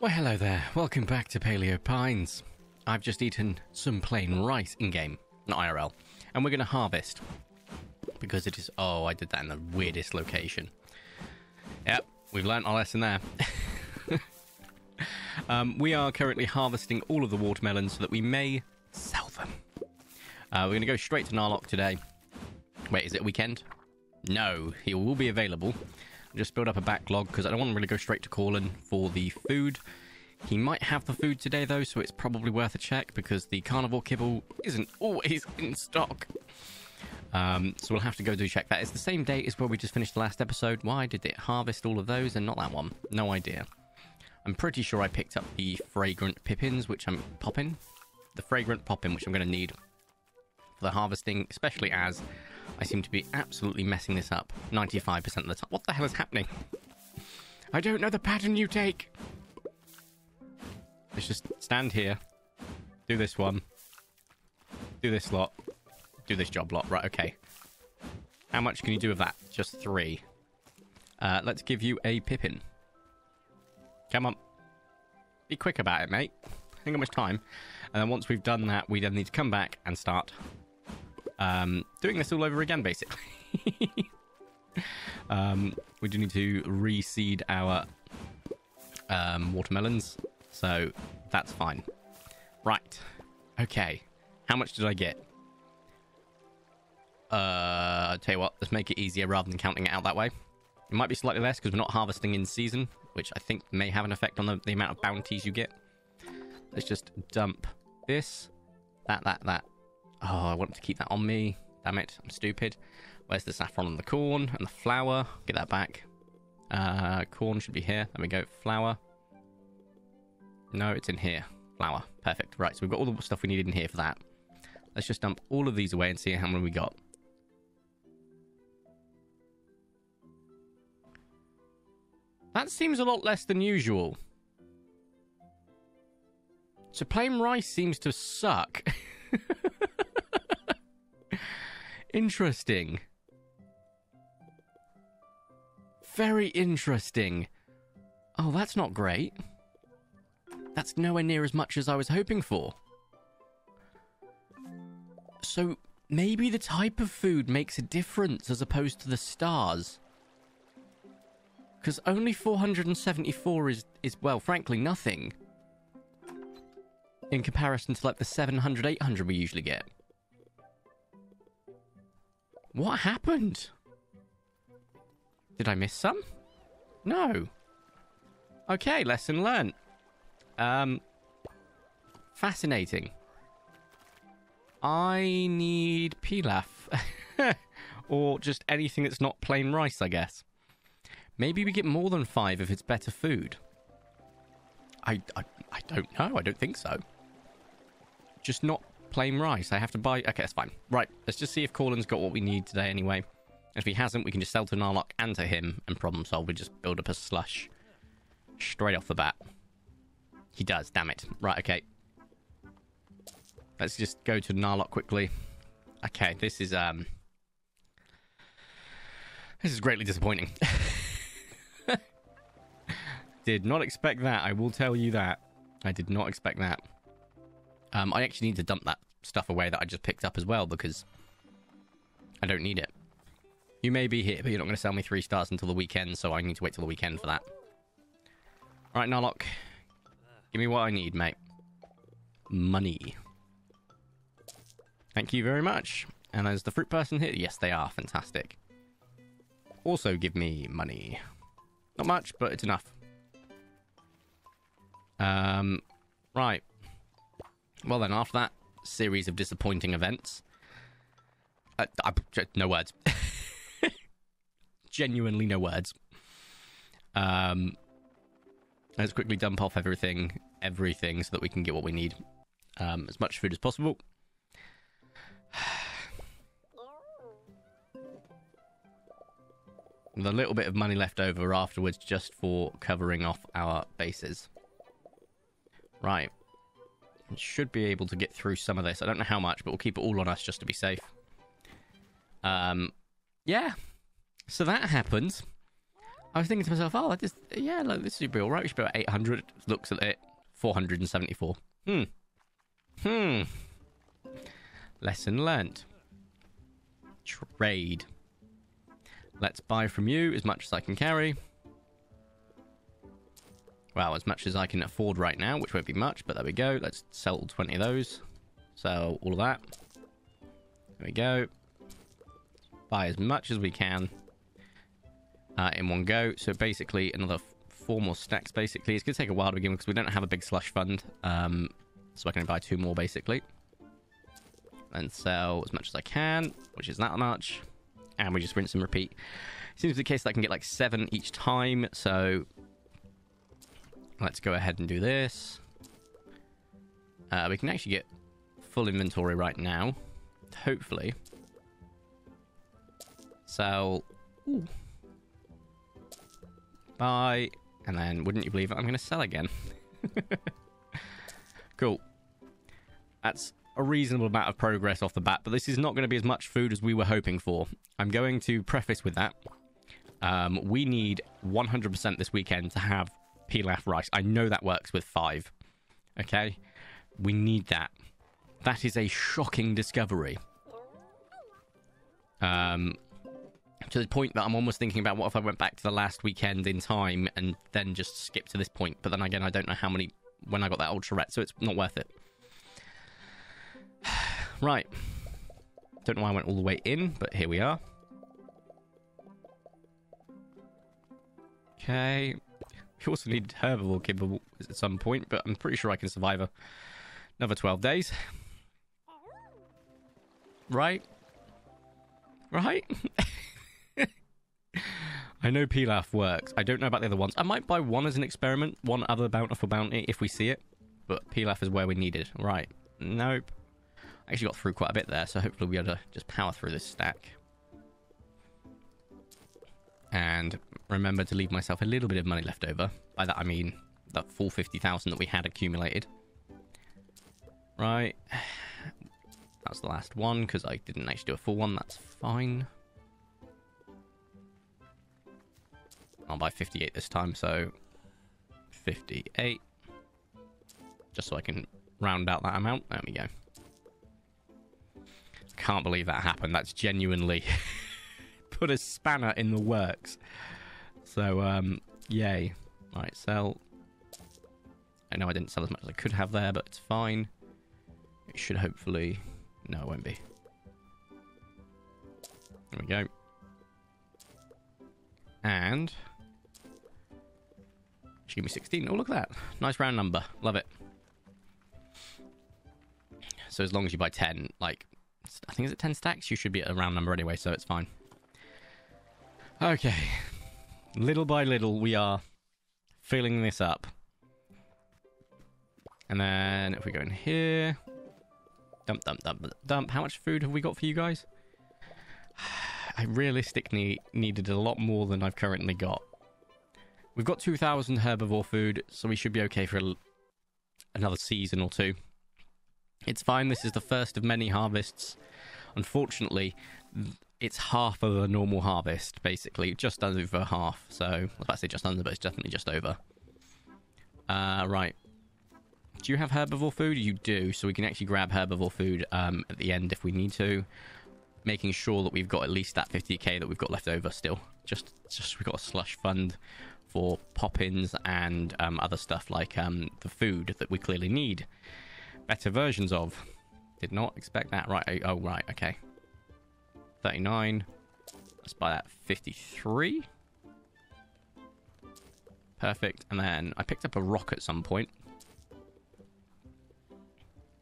Well, hello there. Welcome back to Paleo Pines. I've just eaten some plain rice in game, not IRL, and we're going to harvest because it is. Oh, I did that in the weirdest location. Yep, we've learnt our lesson there. um, we are currently harvesting all of the watermelons so that we may sell them. Uh, we're going to go straight to Narlock today. Wait, is it weekend? No, he will be available. Just build up a backlog because I don't want to really go straight to Corlin for the food. He might have the food today though, so it's probably worth a check because the carnivore kibble isn't always in stock. Um, so we'll have to go do check that. It's the same day as where we just finished the last episode. Why did it harvest all of those and not that one? No idea. I'm pretty sure I picked up the fragrant pippins, which I'm popping. The fragrant poppin, which I'm going to need for the harvesting, especially as I seem to be absolutely messing this up 95% of the time. What the hell is happening? I don't know the pattern you take. Let's just stand here, do this one, do this lot, do this job lot. Right, okay. How much can you do of that? Just three. Uh, let's give you a pippin. Come on. Be quick about it, mate. Ain't got much time. And then once we've done that, we then need to come back and start um, doing this all over again, basically. um, we do need to reseed our um, watermelons, so that's fine. Right. Okay. How much did I get? Uh, I'll tell you what, let's make it easier rather than counting it out that way. It might be slightly less because we're not harvesting in season, which I think may have an effect on the, the amount of bounties you get. Let's just dump this, that, that, that, Oh, I want to keep that on me. Damn it, I'm stupid. Where's the saffron and the corn and the flour? Get that back. Uh, corn should be here. There we go. Flour. No, it's in here. Flour. Perfect. Right, so we've got all the stuff we needed in here for that. Let's just dump all of these away and see how many we got. That seems a lot less than usual. So plain rice seems to suck. Interesting. Very interesting. Oh, that's not great. That's nowhere near as much as I was hoping for. So, maybe the type of food makes a difference as opposed to the stars. Because only 474 is, is, well, frankly, nothing. In comparison to, like, the 700, 800 we usually get. What happened? Did I miss some? No. Okay, lesson learned. Um, fascinating. I need pilaf. or just anything that's not plain rice, I guess. Maybe we get more than five if it's better food. I, I, I don't know. I don't think so. Just not plain rice. I have to buy... Okay, that's fine. Right, let's just see if Corlin's got what we need today anyway. If he hasn't, we can just sell to Narlock and to him and problem solve. We just build up a slush straight off the bat. He does, damn it. Right, okay. Let's just go to Narlock quickly. Okay, this is, um... This is greatly disappointing. did not expect that, I will tell you that. I did not expect that. Um, I actually need to dump that stuff away that I just picked up as well because I don't need it. You may be here, but you're not going to sell me three stars until the weekend, so I need to wait till the weekend for that. Alright, Narlock. Give me what I need, mate. Money. Thank you very much. And is the fruit person here? Yes, they are. Fantastic. Also give me money. Not much, but it's enough. Um, right. Well then, after that series of disappointing events, uh, I, no words. Genuinely no words. Um, let's quickly dump off everything, everything, so that we can get what we need. Um, as much food as possible. With a little bit of money left over afterwards just for covering off our bases. Right should be able to get through some of this. I don't know how much, but we'll keep it all on us just to be safe. Um, yeah. So that happens. I was thinking to myself, oh, I just, yeah, look, this should be all right. We should be about 800. Looks at it, 474. Hmm. Hmm. Lesson learnt. Trade. Let's buy from you as much as I can carry. Well, as much as I can afford right now, which won't be much, but there we go. Let's sell 20 of those. Sell all of that. There we go. Buy as much as we can uh, in one go. So basically, another four more stacks, basically. It's going to take a while to begin with because we don't have a big slush fund. Um, so I can buy two more, basically. And sell as much as I can, which is that much. And we just rinse and repeat. Seems to be the case that I can get like seven each time. So let's go ahead and do this. Uh, we can actually get full inventory right now. Hopefully. Sell. Ooh. Buy. And then, wouldn't you believe it, I'm going to sell again. cool. That's a reasonable amount of progress off the bat, but this is not going to be as much food as we were hoping for. I'm going to preface with that. Um, we need 100% this weekend to have pilaf rice. I know that works with five. Okay? We need that. That is a shocking discovery. Um, to the point that I'm almost thinking about what if I went back to the last weekend in time and then just skipped to this point. But then again, I don't know how many when I got that ultra ret, so it's not worth it. right. Don't know why I went all the way in, but here we are. Okay. We also need herbivore kibble at some point, but I'm pretty sure I can survive another 12 days. Right? Right? I know Pilaf works. I don't know about the other ones. I might buy one as an experiment, one other bountiful bounty if we see it. But Pilaf is where we needed. Right. Nope. I actually got through quite a bit there, so hopefully we'll be able to just power through this stack. And remember to leave myself a little bit of money left over. By that I mean that full 50,000 that we had accumulated. Right. That's the last one, because I didn't actually do a full one. That's fine. I'll buy 58 this time, so 58. Just so I can round out that amount. There we go. Can't believe that happened. That's genuinely put a spanner in the works. So, um, yay. Right, sell. I know I didn't sell as much as I could have there, but it's fine. It should hopefully... No, it won't be. There we go. And give me 16. Oh, look at that. Nice round number. Love it. So as long as you buy 10, like, I think is it 10 stacks? You should be at a round number anyway, so it's fine. Okay. Little by little, we are filling this up. And then if we go in here... Dump, dump, dump, dump. How much food have we got for you guys? I realistically needed a lot more than I've currently got. We've got 2,000 herbivore food, so we should be okay for another season or two. It's fine, this is the first of many harvests. Unfortunately, it's half of a normal harvest, basically. Just over half. So, I was about to say just under, but it's definitely just over. Uh, right. Do you have herbivore food? You do, so we can actually grab herbivore food um, at the end if we need to. Making sure that we've got at least that 50k that we've got left over still. Just, just we've got a slush fund for pop-ins and um, other stuff like um, the food that we clearly need better versions of. Did not expect that. Right. Oh, right. Okay. 39. Let's buy that 53. Perfect. And then I picked up a rock at some point.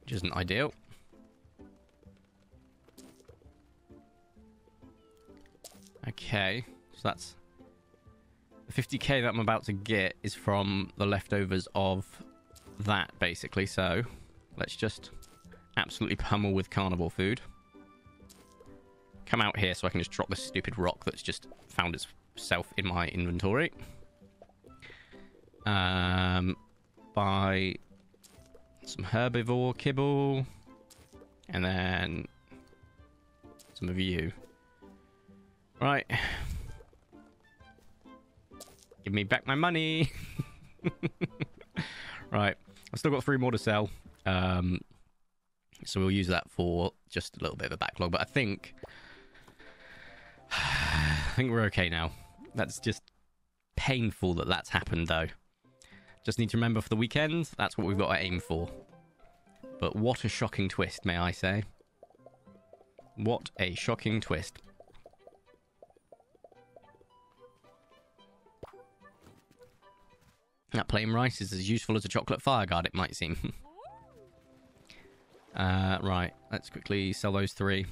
Which isn't ideal. Okay. So that's the 50k that I'm about to get is from the leftovers of that, basically. So let's just absolutely pummel with carnivore food. Come out here so I can just drop this stupid rock that's just found itself in my inventory. Um, buy some herbivore kibble. And then some of you. Right. Give me back my money. right. I've still got three more to sell. Um, so we'll use that for just a little bit of a backlog. But I think think we're okay now. That's just painful that that's happened, though. Just need to remember for the weekend, that's what we've got to aim for. But what a shocking twist, may I say. What a shocking twist. That plain rice is as useful as a chocolate fire guard, it might seem. uh, right, let's quickly sell those three.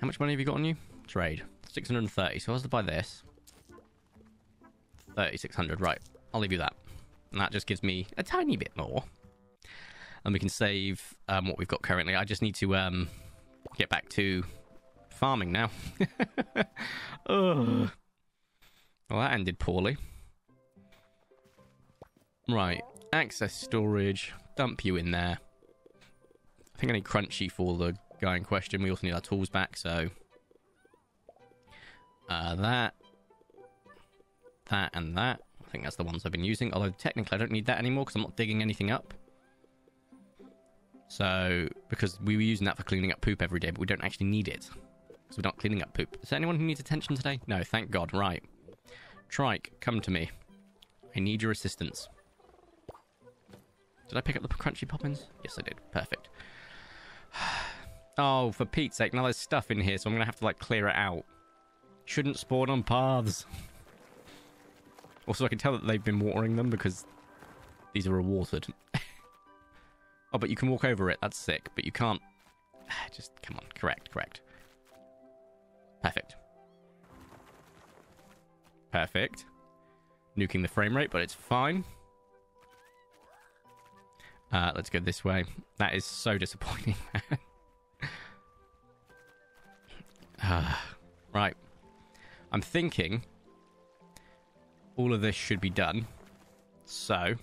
How much money have you got on you? Trade. 630. So I was to buy this. 3600. Right. I'll leave you that. And that just gives me a tiny bit more. And we can save um, what we've got currently. I just need to um, get back to farming now. Well, that ended poorly. Right. Access storage. Dump you in there. I think I need crunchy for the guy in question. We also need our tools back, so... Uh, that. That and that. I think that's the ones I've been using. Although, technically, I don't need that anymore because I'm not digging anything up. So, because we were using that for cleaning up poop every day, but we don't actually need it. So we're not cleaning up poop. Is there anyone who needs attention today? No, thank God. Right. Trike, come to me. I need your assistance. Did I pick up the crunchy poppins? Yes, I did. Perfect. Oh, for Pete's sake. Now there's stuff in here, so I'm going to have to, like, clear it out. Shouldn't spawn on paths. Also, I can tell that they've been watering them because these are watered. oh, but you can walk over it. That's sick. But you can't... Just, come on. Correct, correct. Perfect. Perfect. Nuking the frame rate, but it's fine. Uh, let's go this way. That is so disappointing, right. I'm thinking all of this should be done. So,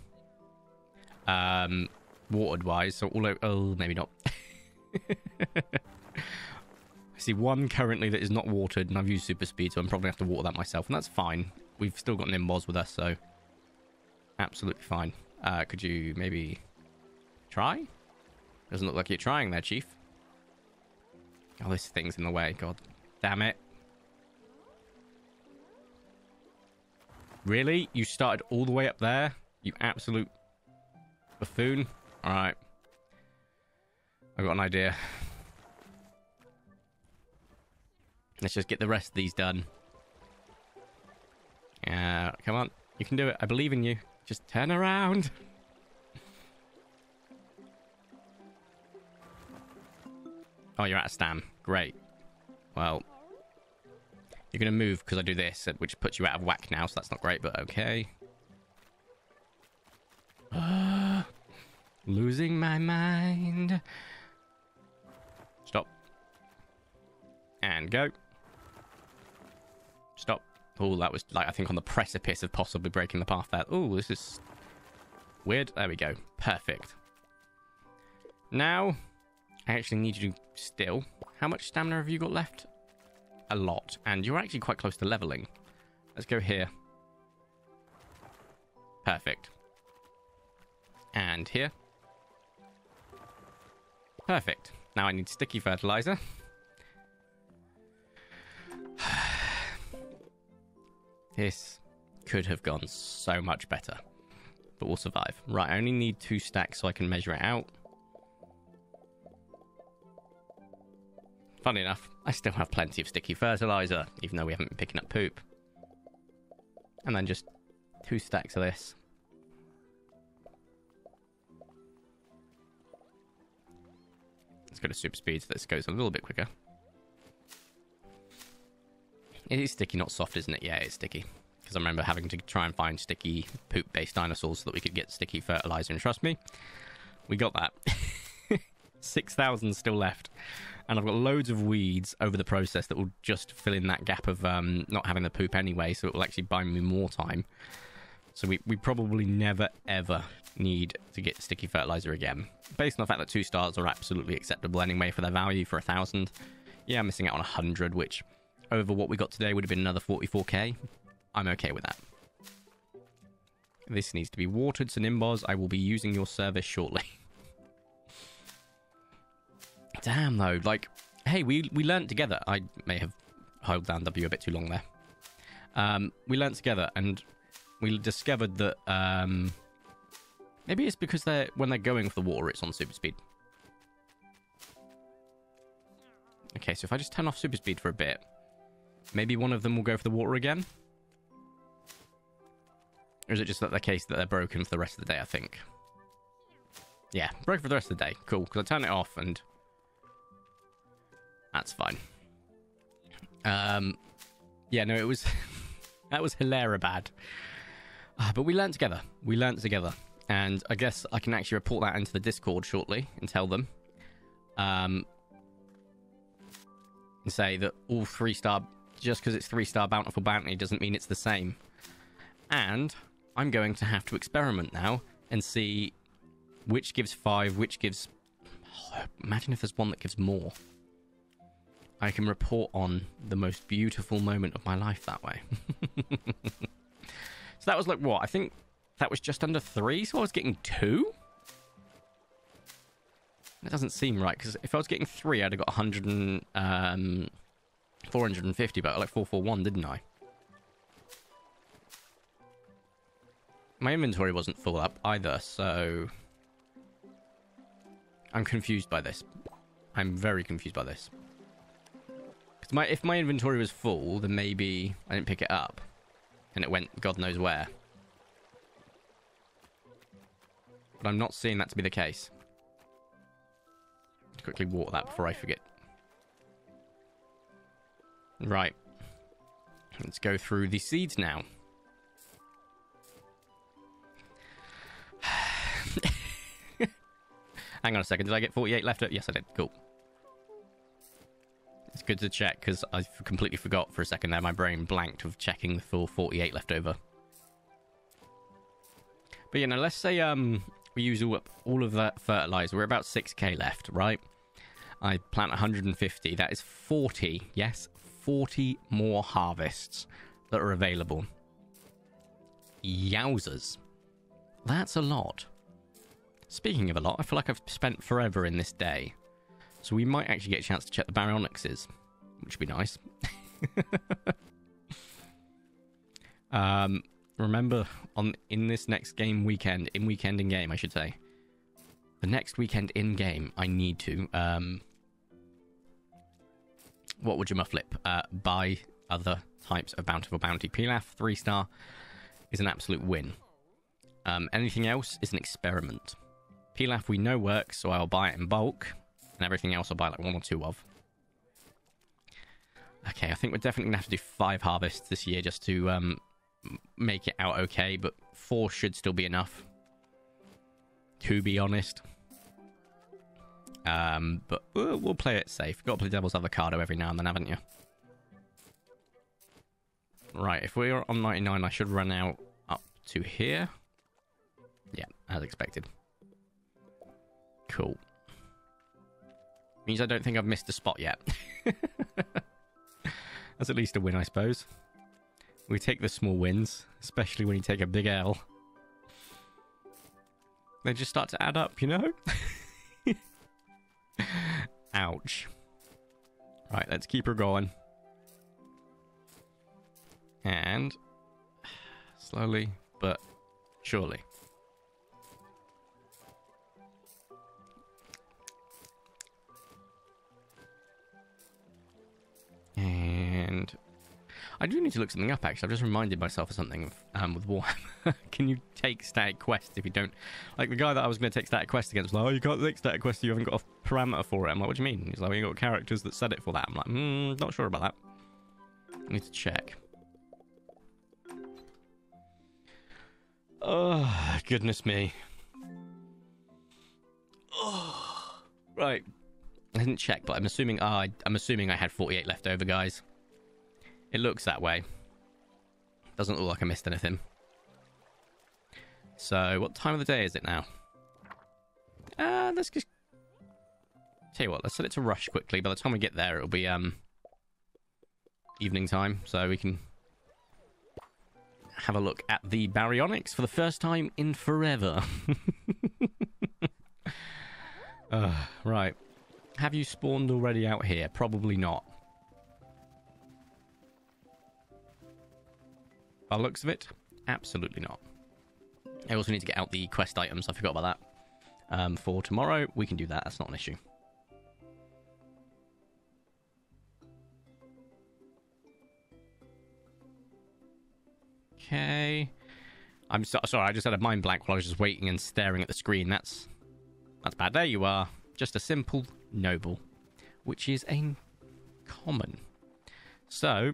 um, watered wise, so all over, oh, maybe not. I see one currently that is not watered, and I've used super speed, so I'm probably going to have to water that myself, and that's fine. We've still got Nimbos with us, so absolutely fine. Uh, could you maybe try? Doesn't look like you're trying there, Chief. Oh, this thing's in the way. God damn it. Really? You started all the way up there? You absolute buffoon? Alright. I've got an idea. Let's just get the rest of these done. Yeah, come on. You can do it. I believe in you. Just turn around. Oh, you're at a stam. Great. Well, you're going to move because I do this, which puts you out of whack now, so that's not great, but okay. Losing my mind. Stop. And go. Stop. Oh, that was, like, I think on the precipice of possibly breaking the path there. Oh, this is weird. There we go. Perfect. Now, I actually need you to still. How much stamina have you got left? A lot. And you're actually quite close to leveling. Let's go here. Perfect. And here. Perfect. Now I need sticky fertilizer. this could have gone so much better. But we'll survive. Right, I only need two stacks so I can measure it out. Funny enough, I still have plenty of sticky fertilizer, even though we haven't been picking up poop. And then just two stacks of this. Let's go to super speed so this goes a little bit quicker. It is sticky, not soft, isn't it? Yeah, it's sticky. Because I remember having to try and find sticky poop-based dinosaurs so that we could get sticky fertilizer. And trust me, we got that. 6,000 still left and I've got loads of weeds over the process that will just fill in that gap of um, not having the poop anyway, so it will actually buy me more time. So we, we probably never ever need to get sticky fertilizer again. Based on the fact that two stars are absolutely acceptable anyway for their value for a thousand. Yeah, I'm missing out on a hundred, which over what we got today would have been another 44k. I'm okay with that. This needs to be watered, so Nimbos, I will be using your service shortly. Damn, though. Like, hey, we, we learned together. I may have held down W a bit too long there. Um, we learned together, and we discovered that um, maybe it's because they're when they're going for the water, it's on super speed. Okay, so if I just turn off super speed for a bit, maybe one of them will go for the water again. Or is it just that the case that they're broken for the rest of the day, I think? Yeah, broken for the rest of the day. Cool, because I turn it off and... That's fine. Um, yeah, no, it was... that was hilarious bad. Uh, but we learned together. We learned together. And I guess I can actually report that into the Discord shortly and tell them. Um, and say that all three star... Just because it's three star Bountiful Bounty doesn't mean it's the same. And I'm going to have to experiment now and see which gives five, which gives. Oh, imagine if there's one that gives more. I can report on the most beautiful moment of my life that way. so that was like what? I think that was just under three, so I was getting two? That doesn't seem right, because if I was getting three, I'd have got 100 and, um, 450, but like 441, didn't I? My inventory wasn't full up either, so... I'm confused by this. I'm very confused by this. My, if my inventory was full, then maybe I didn't pick it up. And it went God knows where. But I'm not seeing that to be the case. Let's quickly water that before I forget. Right. Let's go through the seeds now. Hang on a second. Did I get 48 left? Yes, I did. Cool. It's good to check because I completely forgot for a second there. My brain blanked of checking the full 48 left over. But you know, let's say um we use all, all of that fertilizer. We're about 6k left, right? I plant 150. That is 40. Yes, 40 more harvests that are available. Yowzers. That's a lot. Speaking of a lot, I feel like I've spent forever in this day. So we might actually get a chance to check the baryonyxes, which would be nice. um, remember, on in this next game weekend, in weekend in game, I should say, the next weekend in game, I need to. Um, what would you flip? Uh, buy other types of bountiful bounty. Pilaf three star is an absolute win. Um, anything else is an experiment. Pilaf we know works, so I'll buy it in bulk. And everything else I'll buy like one or two of. Okay, I think we're definitely going to have to do five harvests this year just to um, make it out okay. But four should still be enough. To be honest. Um, but we'll, we'll play it safe. Got to play Devil's Avocado every now and then, haven't you? Right, if we're on 99, I should run out up to here. Yeah, as expected. Cool. Means I don't think I've missed a spot yet. That's at least a win, I suppose. We take the small wins, especially when you take a big L. They just start to add up, you know? Ouch. Right, let's keep her going. And slowly but surely. And I do need to look something up, actually. I've just reminded myself of something um, with Warhammer. Can you take static quests if you don't... Like, the guy that I was going to take static quests against was like, oh, you can't take static quests, you haven't got a parameter for it. I'm like, what do you mean? He's like, well, you got characters that set it for that. I'm like, hmm, not sure about that. I need to check. Oh, goodness me. Oh, right. I didn't check, but I'm assuming. I, I'm assuming I had 48 left over, guys. It looks that way. Doesn't look like I missed anything. So, what time of the day is it now? Uh, let's just... Tell you what, let's set it to rush quickly. By the time we get there, it'll be, um... evening time, so we can have a look at the baryonyx for the first time in forever. uh, right. Have you spawned already out here? Probably not. By the looks of it, absolutely not. I also need to get out the quest items. I forgot about that. Um, for tomorrow, we can do that. That's not an issue. Okay. I'm so, sorry, I just had a mind blank while I was just waiting and staring at the screen. That's that's bad. There you are. Just a simple noble, which is a common. So,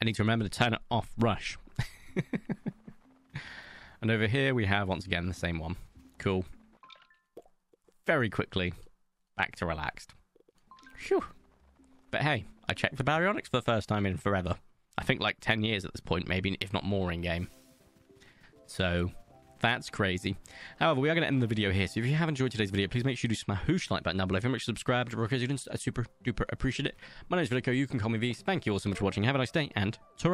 I need to remember to turn it off rush. and over here we have, once again, the same one. Cool. Very quickly, back to relaxed. Phew. But hey, I checked the baryonyx for the first time in forever. I think like 10 years at this point, maybe, if not more in game. So, that's crazy. However, we are going to end the video here. So if you have enjoyed today's video, please make sure you smash like button down below. If you make sure to subscribe because you didn't, I super duper appreciate it. My name is Vertico. You can call me V. Thank you all so much for watching. Have a nice day and ta